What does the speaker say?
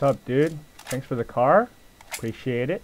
What's up, dude? Thanks for the car. Appreciate it.